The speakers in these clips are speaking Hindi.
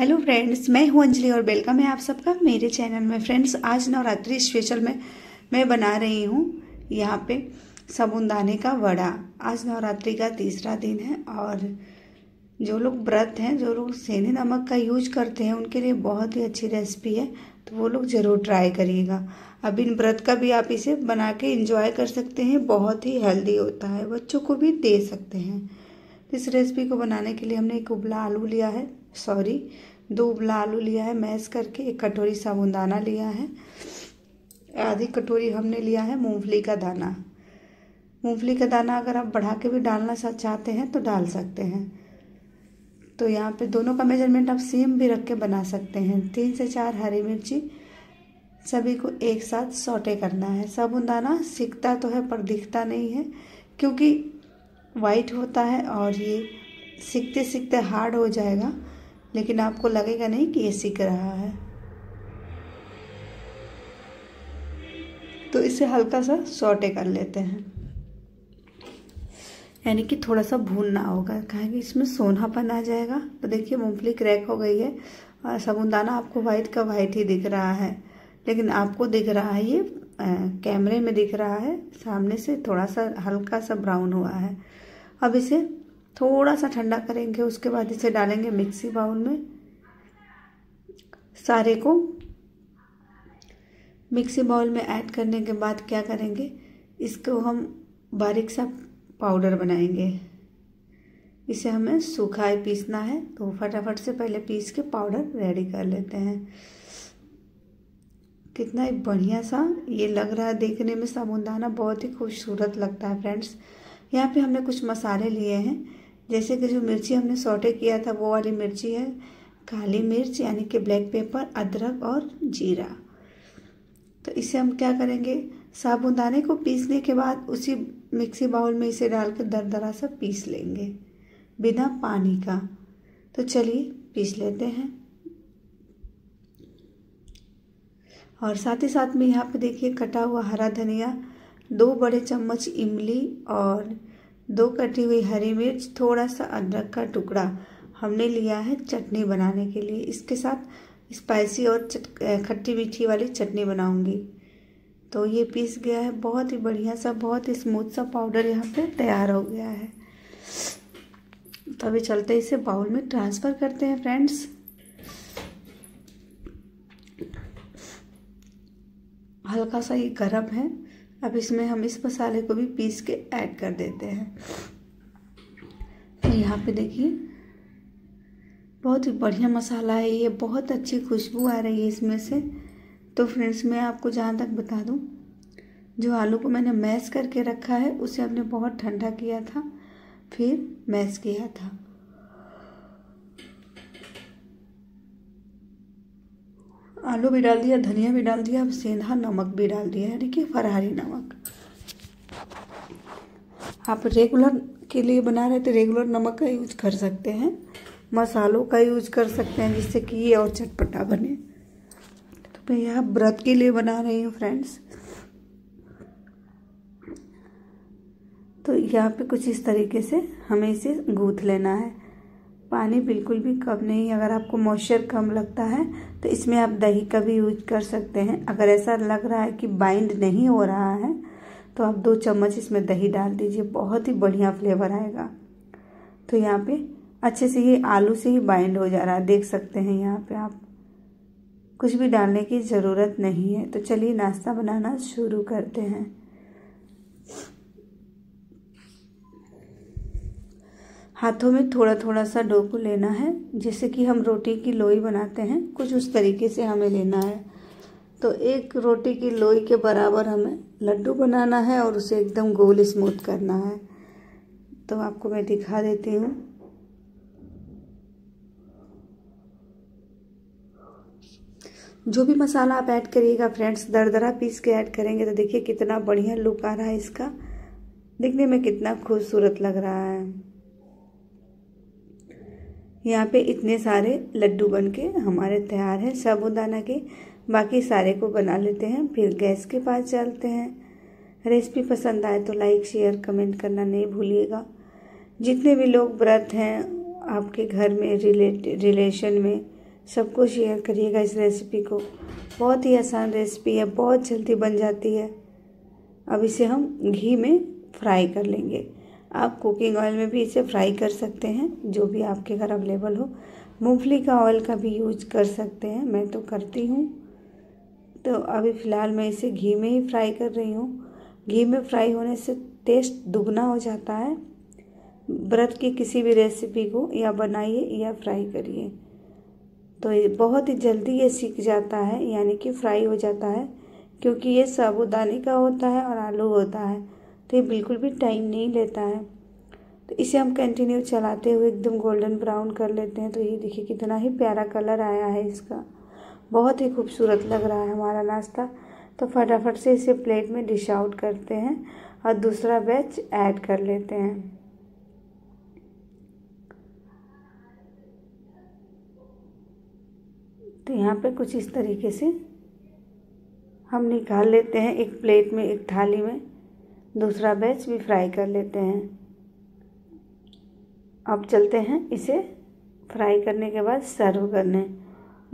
हेलो फ्रेंड्स मैं हूँ अंजलि और वेलकम है आप सबका मेरे चैनल में। फ्रेंड्स आज नवरात्रि स्पेशल में मैं बना रही हूँ यहाँ पे साबुनदाने का वड़ा। आज नवरात्रि का तीसरा दिन है और जो लोग व्रत हैं, जो लोग सेने नमक का यूज़ करते हैं, उनके लिए बहुत ही अच्छी रेसिपी है तो वो लोग ज़रूर ट्राई करिएगा। अब इन व्रत का भी आप इसे बना के इंजॉय कर सकते हैं, बहुत ही हेल्दी होता है, बच्चों को भी दे सकते हैं। इस रेसिपी को बनाने के लिए हमने एक उबला आलू लिया है। सॉरी दो उबला आलू लिया है मैश करके एक कटोरी साबुनदाना लिया है। आधी कटोरी हमने लिया है मूंगफली का दाना। मूंगफली का दाना अगर आप बढ़ा के भी डालना चाहते हैं तो डाल सकते हैं। तो यहाँ पे दोनों का मेज़रमेंट आप सेम भी रख के बना सकते हैं। तीन से चार हरी मिर्ची, सभी को एक साथ सोटे करना है। साबुनदाना सीखता तो है, पर दिखता नहीं है, क्योंकि वाइट होता है और ये सीखते सीखते हार्ड हो जाएगा। लेकिन आपको लगेगा नहीं कि ये सीख रहा है। तो इसे हल्का सा सोटे कर लेते हैं। यानी कि थोड़ा सा भूनना होगा। कहेंगे इसमें सोनापन आ जाएगा। तो देखिए, मूंगफली क्रैक हो गई है और आपको वाइट का वाइट ही दिख रहा है। लेकिन आपको दिख रहा है ये कैमरे में दिख रहा है। सामने से थोड़ा सा हल्का सा ब्राउन हुआ है। अब इसे थोड़ा सा ठंडा करेंगे, उसके बाद इसे डालेंगे मिक्सी बाउल में। सारे को मिक्सी बाउल में ऐड करने के बाद क्या करेंगे, इसको हम बारीक सा पाउडर बनाएँगे। इसे हमें सूखा ही पीसना है तो फटाफट से पहले पीस के पाउडर रेडी कर लेते हैं। कितना ही बढ़िया सा ये लग रहा है, देखने में साबुनदाना बहुत ही खूबसूरत लगता है, फ्रेंड्स। यहाँ पे हमने कुछ मसाले लिए हैं। जैसे कि जो मिर्ची हमने सोटे किया था, वो वाली मिर्ची है, काली मिर्च यानी कि ब्लैक पेपर, अदरक और जीरा। तो इसे हम क्या करेंगे? साबुनदाने को पीसने के बाद उसी मिक्सी बाउल में इसे डाल कर दर दरा सा पीस लेंगे, बिना पानी का। तो चलिए, पीस लेते हैं। और साथ ही साथ में यहाँ पे देखिए, कटा हुआ हरा धनिया, दो बड़े चम्मच इमली और दो कटी हुई हरी मिर्च थोड़ा सा अदरक का टुकड़ा हमने लिया है चटनी बनाने के लिए। इसके साथ स्पाइसी और खट्टी मीठी वाली चटनी बनाऊँगी। तो ये पीस गया है, बहुत ही बढ़िया सा, बहुत ही स्मूथ सा पाउडर यहाँ पे तैयार हो गया है। तो अभी चलते इसे बाउल में ट्रांसफ़र करते हैं फ्रेंड्स हल्का सा ये गर्म है। अब इसमें हम इस मसाले को भी पीस के ऐड कर देते हैं। फिर यहाँ पे देखिए, बहुत ही बढ़िया मसाला है ये, बहुत अच्छी खुशबू आ रही है इसमें से। तो फ्रेंड्स, मैं आपको जहाँ तक बता दूँ, जो आलू को मैंने मैश करके रखा है, उसे हमने बहुत ठंडा किया था, फिर मैश किया था। आलू भी डाल दिया, धनिया भी डाल दिया, अब सेंधा, नमक भी डाल दिया यानी कि फरहारी नमक। आप रेगुलर के लिए बना रहे तो रेगुलर नमक का यूज़ कर सकते हैं। मसालों का यूज़ कर सकते हैं, जिससे कि ये और चटपटा बने। तो मैं यहाँ व्रत के लिए बना रही हूँ फ्रेंड्स तो यहाँ पे कुछ इस तरीके से हमें इसे गूँथ लेना है। पानी बिल्कुल भी कम नहीं, अगर आपको मॉइस्चर कम लगता है तो इसमें आप दही का भी यूज़ कर सकते हैं। अगर ऐसा लग रहा है कि बाइंड नहीं हो रहा है तो आप दो चम्मच इसमें दही डाल दीजिए, बहुत ही बढ़िया फ्लेवर आएगा। तो यहाँ पे अच्छे से ये आलू से ही बाइंड हो जा रहा है, देख सकते हैं यहाँ पे आप। कुछ भी डालने की ज़रूरत नहीं है। तो चलिए नाश्ता बनाना शुरू करते हैं। हाथों में थोड़ा थोड़ा सा डो को लेना है, जैसे कि हम रोटी की लोई बनाते हैं, कुछ उस तरीके से हमें लेना है। तो एक रोटी की लोई के बराबर हमें लड्डू बनाना है और उसे एकदम गोल स्मूथ करना है। तो आपको मैं दिखा देती हूँ। जो भी मसाला आप ऐड करिएगा, फ्रेंड्स, दरदरा पीस के ऐड करेंगे तो देखिए कितना बढ़िया लुक आ रहा है इसका। देखने में कितना खूबसूरत लग रहा है। यहाँ पे इतने सारे लड्डू बन के हमारे तैयार हैं, साबुदाना के। बाकी सारे को बना लेते हैं, फिर गैस के पास चलते हैं। रेसिपी पसंद आए तो लाइक, शेयर, कमेंट करना नहीं भूलिएगा। जितने भी लोग व्रत हैं, आपके घर में, रिलेट, रिलेशन में, सबको शेयर करिएगा इस रेसिपी को। बहुत ही आसान रेसिपी है, बहुत जल्दी बन जाती है। अब इसे हम घी में फ्राई कर लेंगे। आप कुकिंग ऑयल में भी इसे फ्राई कर सकते हैं, जो भी आपके घर अवेलेबल हो। मूंगफली का ऑयल का भी यूज़ कर सकते हैं, मैं तो करती हूँ। तो अभी फ़िलहाल मैं इसे घी में ही फ्राई कर रही हूँ। घी में फ्राई होने से टेस्ट दुगना हो जाता है। व्रत की किसी भी रेसिपी को या बनाइए या फ्राई करिए। तो ये बहुत ही जल्दी ये सीख जाता है, यानी कि फ्राई हो जाता है, क्योंकि ये साबुदाने का होता है और आलू होता है। तो ये बिल्कुल भी टाइम नहीं लेता है। तो इसे हम कंटिन्यू चलाते हुए एकदम गोल्डन ब्राउन कर लेते हैं। तो ये देखिए कितना ही प्यारा कलर आया है इसका। बहुत ही खूबसूरत लग रहा है हमारा नाश्ता। तो फटाफट से इसे प्लेट में डिश आउट करते हैं और दूसरा बैच ऐड कर लेते हैं। तो यहाँ पे कुछ इस तरीके से हम निकाल लेते हैं एक प्लेट में, एक थाली में। दूसरा बैच भी फ्राई कर लेते हैं। अब चलते हैं इसे फ्राई करने के बाद सर्व करने।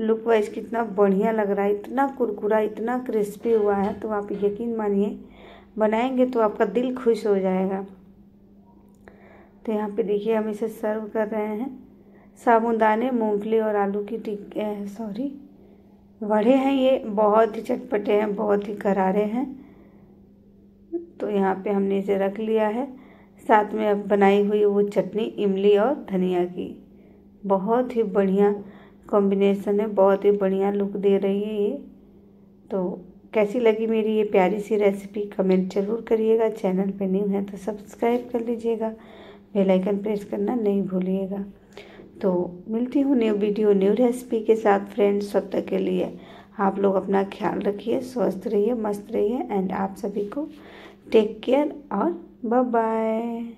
लुक वाइज कितना बढ़िया लग रहा है, इतना कुरकुरा, इतना क्रिस्पी हुआ है तो आप यकीन मानिए, बनाएँगे तो आपका दिल खुश हो जाएगा। तो यहाँ पे देखिए हम इसे सर्व कर रहे हैं। साबुदाने मूंगफली और आलू की टिक्के सॉरी वड़े हैं ये, बहुत ही चटपटे हैं, बहुत ही करारे हैं। तो यहाँ पे हमने इसे रख लिया है। साथ में अब बनाई हुई वो चटनी, इमली और धनिया की। बहुत ही बढ़िया कॉम्बिनेशन है, बहुत ही बढ़िया लुक दे रही है ये। तो कैसी लगी मेरी ये प्यारी सी रेसिपी कमेंट ज़रूर करिएगा। चैनल पे न्यू है तो सब्सक्राइब कर लीजिएगा। बेल आइकन प्रेस करना नहीं भूलिएगा। तो मिलती हूँ न्यू वीडियो न्यू रेसिपी के साथ फ्रेंड्स सब तक के लिए आप लोग अपना ख्याल रखिए, स्वस्थ रहिए, मस्त रहिए एंड आप सभी को Take care or bye bye.